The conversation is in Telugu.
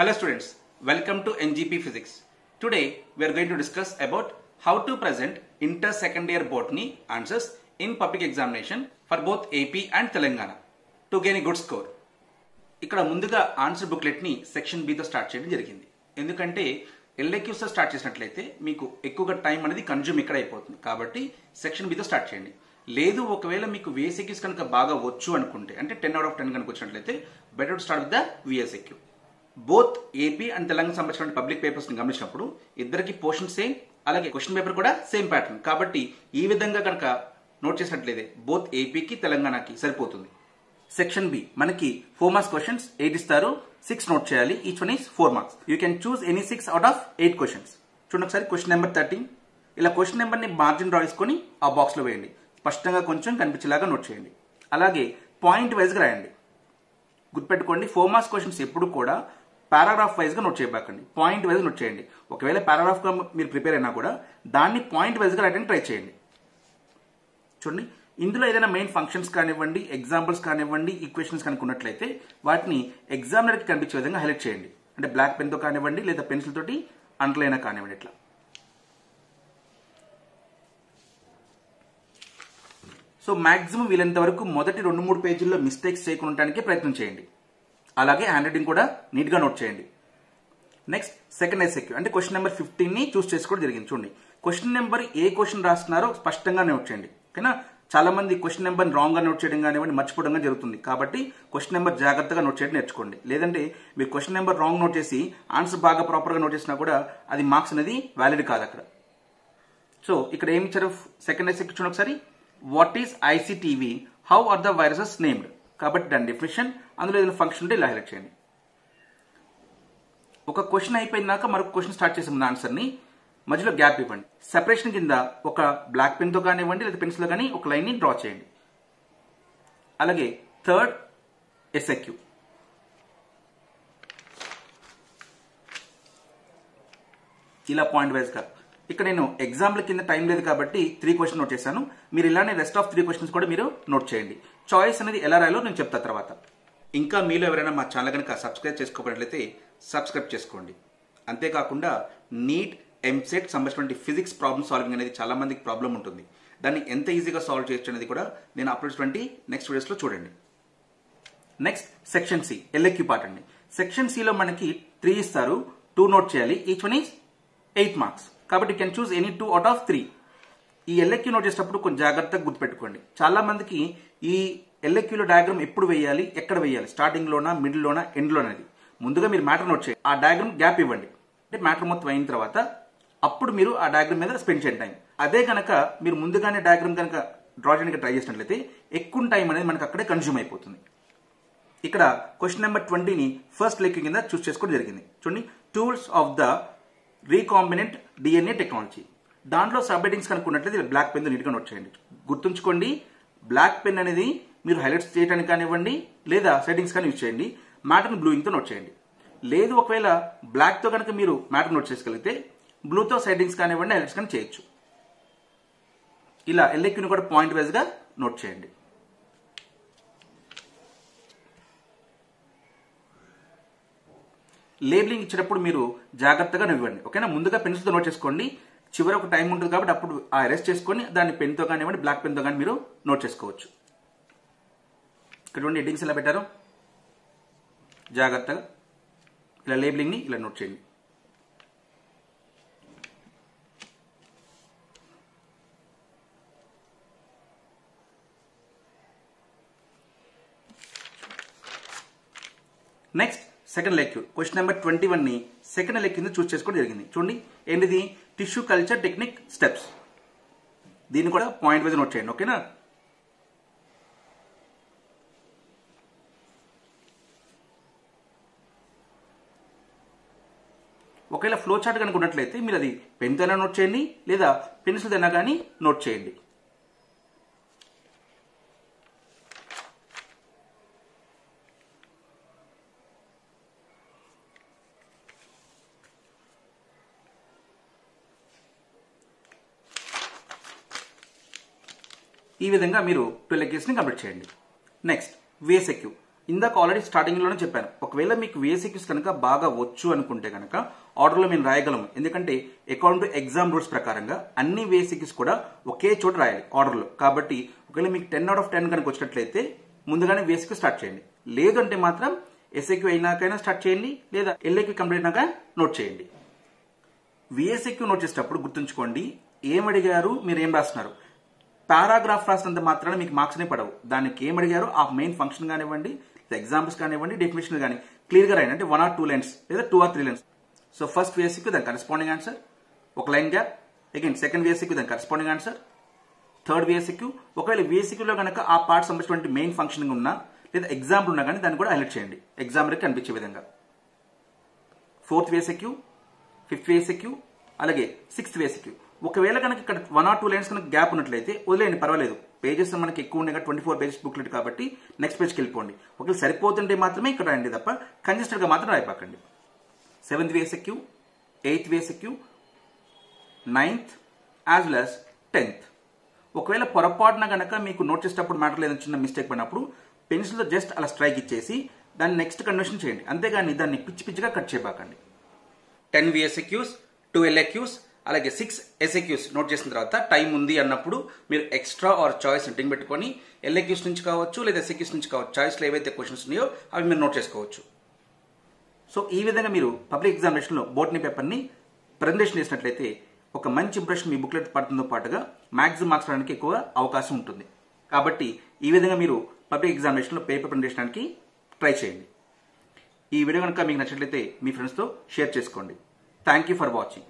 Hello students, welcome to NGP Physics. Today we are going to discuss about how to present inter second year botany answers in public examination for both AP and Telangana to gain a good score. ఇక్కడ ముందుగా ఆన్సర్ బుక్లెట్ని సెక్షన్ బితో స్టార్ట్ చేయడం జరిగింది ఎందుకంటే ఎల్ఎక్యూస్తో స్టార్ట్ చేసినట్లయితే మీకు ఎక్కువగా టైం అనేది కన్జ్యూమ్ ఇక్కడ అయిపోతుంది కాబట్టి సెక్షన్ బితో స్టార్ట్ చేయండి లేదు ఒకవేళ మీకు విఎస్ఎక్యూస్ కనుక బాగా వచ్చు అనుకుంటే అంటే టెన్ అవుట్ ఆఫ్ టెన్ కనుక వచ్చినట్లయితే better start with the VSAQ both AP and Telangana సంబంధించిన పబ్లిక్ పేపర్స్ని గమనించినప్పుడు ఇద్దరికి పోర్షన్ సేమ్ అలాగే క్వశ్చన్ పేపర్ కూడా సేమ్ ప్యాటర్న్ కాబట్టి ఈ విధంగా కనుక నోట్ చేసినట్లయితే బోత్ ఏపీకి తెలంగాణకి సరిపోతుంది. సెక్షన్ బి మనకి ఫోర్ మార్క్స్ క్వశ్చన్స్ ఎయిట్ ఇస్తారు సిక్స్ నోట్ చేయాలి each one is four marks you can choose any six out of eight questions చూడండి ఒకసారి క్వశ్చన్ నెంబర్ థర్టీన్ ఇలా క్వశ్చన్ నెంబర్ని మార్జిన్ డ్రా చేసుకొని ఆ బాక్స్లో వేయండి. స్పష్టంగా కొంచెం కనిపించేలాగా నోట్ చేయండి. అలాగే పాయింట్ వైజ్గా రాయండి. గుర్తుపెట్టుకోండి ఫోర్ మార్క్స్ క్వశ్చన్స్ ఎప్పుడు కూడా పారాగ్రాఫ్ వైజ్గా నోట్ చేయబాకండి. పాయింట్ వైజ్ నోట్ చేయండి. ఒకవేళ పారాగ్రాఫ్గా మీరు ప్రిపేర్ అయినా కూడా దాన్ని పాయింట్ వైజ్గా రాయడానికి ట్రై చేయండి. చూడండి. ఇందులో ఏదైనా మెయిన్ ఫంక్షన్స్ కానివ్వండి ఎగ్జాంపుల్స్ కానివ్వండి ఈక్వేషన్స్ కనుకున్నట్లయితే వాటిని ఎగ్జామినర్కి కనిపించే విధంగా హైలైట్ చేయండి. అంటే బ్లాక్ పెన్తో కానివ్వండి లేదా పెన్సిల్ తోటి అంటలైనా కానివ్వండి ఇట్లా. సో మాక్సిమం వీలైనంత వరకు మొదటి రెండు మూడు పేజీల్లో మిస్టేక్స్ చేయకుండా ప్రయత్నం చేయండి. అలాగే హ్యాండ్ రైటింగ్ కూడా నీట్గా నోట్ చేయండి. నెక్స్ట్ సెకండ్ ఎస్ఎక్యూ అంటే క్వశ్చన్ నెంబర్ ఫిఫ్టీన్ని చూస్ చేసుకోవడం జరిగింది. చూడండి. క్వశ్చన్ నెంబర్ ఏ క్వశ్చన్ రాస్తున్నారో స్పష్టంగా నోట్ చేయండి. ఓకేనా? చాలా మంది క్వశ్చన్ నెంబర్ రాంగ్గా నోట్ చేయడం కానివ్వండి మర్చిపోవడం కానీ జరుగుతుంది. కాబట్టి క్వశ్చన్ నెంబర్ జాగ్రత్తగా నోట్ చేయడం నేర్చుకోండి. లేదంటే మీరు క్వశ్చన్ నెంబర్ రాంగ్ నోట్ చేసి ఆన్సర్ బాగా ప్రాపర్గా నోట్ చేసినా కూడా అది మార్క్స్ అనేది వ్యాలిడ్ కాదు అక్కడ. సో ఇక్కడ ఏమి ఇచ్చారు? సెకండ్ ఎస్ఎక్యూ చూడండి ఒకసారి. What is ICTV how are the viruses named కాబట్టి దాని డెఫినేషన్ అందులో ఏదైనా ఫంక్షన్ ఉంటే ఇలా హైలైట్ చేయండి. ఒక క్వశ్చన్ అయిపోయినాక మరొక క్వశ్చన్ స్టార్ట్ చేసే ముందు ఆన్సర్ని మధ్యలో గ్యాప్ ఇవ్వండి. సెపరేషన్ కింద ఒక బ్లాక్ పెన్తో కానివ్వండి లేదా పెన్సిల్ కానీ ఒక లైన్ని డ్రా చేయండి. అలాగే థర్డ్ ఎస్ఎక్యూ ఇలా పాయింట్ వైజ్గా ఇక్కడ నేను ఎగ్జామ్ల కింద టైం లేదు కాబట్టి త్రీ క్వశ్చన్ నోట్ చేశాను. మీరు ఇలానే రెస్ట్ ఆఫ్ త్రీ క్వశ్చన్స్ కూడా మీరు నోట్ చేయండి. చాయిస్ అనేది ఎలా రాయాలో నేను చెప్తా తర్వాత. ఇంకా మీలో ఎవరైనా మా ఛానల్ కనుక సబ్స్క్రైబ్ చేసుకోకపోయినట్లయితే సబ్స్క్రైబ్ చేసుకోండి. అంతేకాకుండా నీట్ ఎంసెట్ సంబంధించిన ఫిజిక్స్ ప్రాబ్లమ్ సాల్వింగ్ అనేది చాలా మందికి ప్రాబ్లం ఉంటుంది. దాన్ని ఎంత ఈజీగా సాల్వ్ చేయొచ్చు అనేది కూడా నేను అప్లోడ్ చేసినటువంటి నెక్స్ట్ వీడియోస్లో చూడండి. Next section C LAQ part అండి. సెక్షన్ సిలో మనకి త్రీ ఇస్తారు. టూ నోట్ చేయాలి. Each one is eight marks కాబట్టి can choose any two out of three. ఈ ఎల్ఎక్యూ నోట్ చేసేటప్పుడు కొంచెం జాగ్రత్తగా గుర్తుపెట్టుకోండి. చాలా మందికి ఈ ఎల్ఎక్యూలో డయాగ్రామ్ ఎప్పుడు వేయాలి ఎక్కడ వేయాలి? స్టార్టింగ్ లోనా మిడిల్ లోనా ఎండ్ లోనది ముందుగా మీరు మ్యాటర్ నోట్ చేయండి. ఆ డయాగ్రామ్ గ్యాప్ ఇవ్వండి. అంటే మ్యాటర్ మొత్తం అయిన తర్వాత అప్పుడు మీరు ఆ డయాగ్రామ్ మీద స్పెండ్ చేయండి టైం. అదే కనుక మీరు ముందుగానే డయాగ్రామ్ కనుక డ్రా చేయడానికి ట్రై చేసినట్లయితే ఎక్కువ టైం అనేది మనకు అక్కడే కన్జ్యూమ్ అయిపోతుంది. ఇక్కడ క్వశ్చన్ నెంబర్ ట్వంటీని ఫస్ట్ లెక్క కింద చూస్ చేసుకోవడం జరిగింది. చూడండి tools of the recombinant DNA technology. దాంట్లో సబ్ హెడింగ్స్ కనుక్కున్నట్లయితే బ్లాక్ పెన్ నీట్గా నోట్ చేయండి గుర్తుంచుకోండి బ్లాక్ పెన్ అనేది మీరు హైలైట్స్ చేయడానికి కానివ్వండి లేదా సెట్టింగ్స్ కానీ యూజ్ చేయండి మ్యాటర్ని బ్లూయింగ్తో నోట్ చేయండి. లేదు ఒకవేళ బ్లాక్తో కనుక మీరు మ్యాటర్ నోట్ చేసుకోగలిగితే బ్లూతో సెట్టింగ్స్ కానివ్వండి హైలైట్స్ కానీ చేయొచ్చు. ఇలా ఎల్ఎక్యూని కూడా పాయింట్ వైజ్గా నోట్ చేయండి. లేబులింగ్ ఇచ్చేటప్పుడు మీరు జాగ్రత్తగా ఇవ్వండి ఓకేనా? ముందుగా పెన్సిల్తో నోట్ చేసుకోండి. చివరి ఒక టైం ఉంటుంది కాబట్టి అప్పుడు ఆ అరెస్ట్ చేసుకొని దాన్ని పెన్తో కానివ్వండి బ్లాక్ పెన్తో కానీ మీరు నోట్ చేసుకోవచ్చు. ఇక్కడ ఎడ్డింగ్స్ ఎలా పెట్టారు. జాగ్రత్తగా ఇలా లేబులింగ్ని ఇలా నోట్ చేయండి. నెక్స్ట్ సెకండ్ లెక్. క్వశ్చన్ నెంబర్ ట్వంటీ వన్ని సెకండ్ లెక్ కింద చూస్ చేసుకోవడం జరిగింది. చూడండి ఏంటిది? టిష్యూ కల్చర్ టెక్నిక్ స్టెప్స్ దీన్ని కూడా పాయింట్ వైజ్ నోట్ చేయండి ఓకేనా? ఒకవేళ ఫ్లో చార్ట్ కనుక ఉన్నట్లయితే మీరు అది పెన్తో అయినా నోట్ చేయండి లేదా పెన్సిల్ అయినా కానీ నోట్ చేయండి. ఈ విధంగా మీరు ట్వెల్వ్ని కంప్లీట్ చేయండి. నెక్స్ట్ విఎస్ఎక్యూ ఇందాక ఆల్రెడీ స్టార్టింగ్లోనే చెప్పాను. ఒకవేళ మీకు వేసిక్స్ కనుక బాగా వచ్చు అనుకుంటే కనుక ఆర్డర్లో మేము రాయగలము. ఎందుకంటే అకౌంట్ ఎగ్జామ్ రూల్స్ ప్రకారంగా అన్ని వేసిక్స్ కూడా ఒకే చోట రాయాలి ఆర్డర్లో కాబట్టి ఒకవేళ మీకు టెన్ అవుట్ ఆఫ్ టెన్ కనుక వచ్చినట్లయితే ముందుగానే వేసిక్ స్టార్ట్ చేయండి. లేదంటే మాత్రం ఎస్ఏక్యూ అయినాకైనా స్టార్ట్ చేయండి లేదా ఎల్ఏక్యూ కంప్లీట్ అయినాక నోట్ చేయండి. విఎస్ఏక్యూ నోట్ చేసేటప్పుడు గుర్తుంచుకోండి ఏం అడిగారు మీరు ఏం రాస్తున్నారు? పారాగ్రాఫ్ రాసినంత మాత్రాన మీకు మార్క్స్ అనే పడవు. దానికి ఏం అడిగారు ఆ మెయిన్ ఫంక్షన్ కానివ్వండి ఎగ్జాంపుల్స్ కానివ్వండి డెఫినేషన్ కానీ క్లియర్గా రాయండి. అంటే వన్ ఆర్ టూ లైన్స్ లేదా two or three lines. So first విఎస్సీకి దాని కరెస్పాండింగ్ ఆన్సర్ ఒక లైన్ గ్యాప్ అగైన్ సెకండ్ విఎస్సీకి దాని కరెస్పాండింగ్ ఆన్సర్ థర్డ్ విఎస్సీక్యూ ఒకవేళ విఎస్సీక్యూలో కనుక ఆ పార్ట్ సంబంధించినటువంటి మెయిన్ ఫంక్షన్ ఉన్నా లేదా ఎగ్జాంపుల్ ఉన్నా కానీ దాన్ని కూడా హైలైట్ చేయండి. ఎగ్జామ్ కనిపించే విధంగా. ఫోర్త్ వేసెక్యూ ఫిఫ్త్ వేసెక్యూ అలాగే సిక్స్త్ వేసెక్యూ ఒకవేళ కనుక ఇక్కడ వన్ ఆర్ టూ లైన్స్ కనుక గ్యాప్ ఉన్నట్లయితే వదిలేయండి పర్వాలేదు. పేజెస్ మనకి ఎక్కువ ఉన్నాయి ట్వంటీ ఫోర్ పేజెస్ బుక్లెట్ కాబట్టి నెక్స్ట్ పేజ్కి వెళ్ళిపోండి. ఒకవేళ సరిపోతుంటే మాత్రమే ఇక్కడ రాయండి తప్ప కంజెస్టెడ్గా మాత్రం రాయిపోకండి seventh VSAQ eighth VSAQ ninth as well as tenth ఒకవేళ పొరపాటున కనుక మీకు నోట్ చేసేటప్పుడు మ్యాటర్ లేదని చిన్న మిస్టేక్ పడినప్పుడు పెన్సిల్తో జస్ట్ అలా స్ట్రైక్ ఇచ్చేసి దాన్ని నెక్స్ట్ కన్వర్షన్ చేయండి. అంతేగాని దాన్ని పిచ్చి పిచ్చిగా కట్ చేయబాకండి. టెన్ విఎస్ఎక్యూస్ టూ ఎల్ఎక్యూస్ అలాగే సిక్స్ ఎస్ఎక్యూస్ నోట్ చేసిన తర్వాత టైం ఉంది అన్నప్పుడు మీరు ఎక్స్ట్రా ఆర్ చాయిస్ సెట్టింగ్ పెట్టుకొని ఎల్ఎక్యూస్ నుంచి కావచ్చు లేదా ఎస్ఏక్యూస్ నుంచి కావచ్చు చాయిస్లో ఏవైతే క్వశ్చన్స్ ఉన్నాయో అవి మీరు నోట్ చేసుకోవచ్చు. సో ఈ విధంగా మీరు పబ్లిక్ ఎగ్జామినేషన్లో బోటనీ పేపర్ని ప్రజెంటేషన్ చేసినట్లయితే ఒక మంచి ఇంప్రెషన్ మీ బుక్లెట్ పడుతుందో పాటుగా మ్యాక్సిమం మార్క్స్ రావడానికి ఎక్కువ అవకాశం ఉంటుంది. కాబట్టి ఈ విధంగా మీరు పబ్లిక్ ఎగ్జామినేషన్లో పేపర్ ప్రజెంటేషన్కి ట్రై చేయండి. ఈ వీడియో కనుక మీకు నచ్చినట్లయితే మీ ఫ్రెండ్స్తో షేర్ చేసుకోండి. Thank you for watching